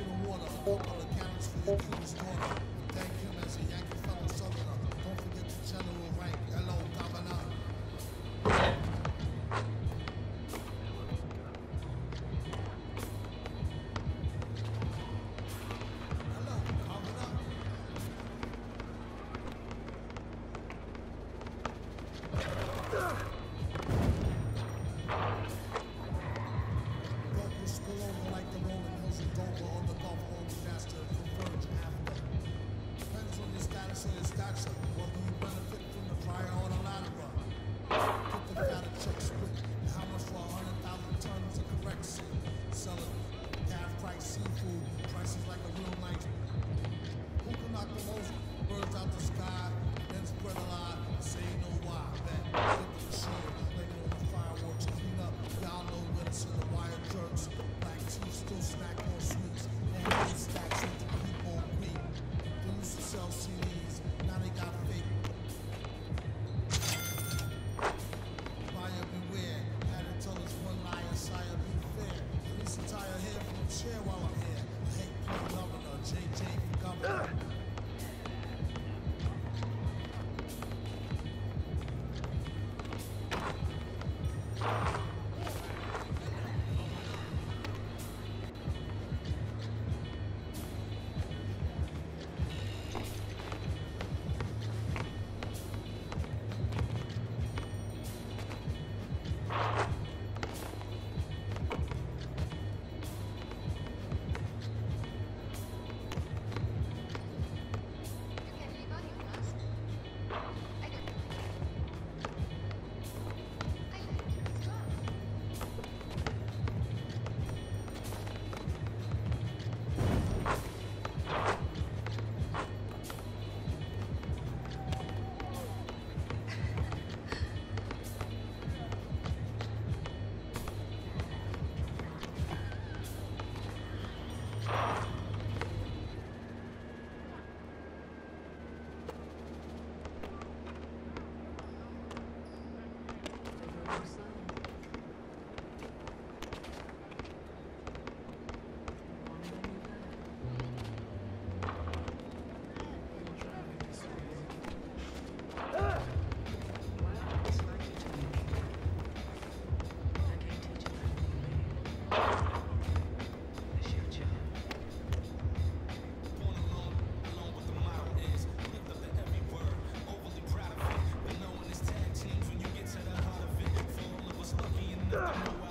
Spill over like the rolling hills of Ugh.